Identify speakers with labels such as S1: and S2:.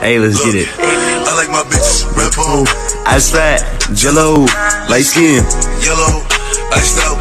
S1: Hey, let's get it.
S2: I like my bitches red bone,
S1: Ice fat, jello, light skin.
S2: yellow, iced out.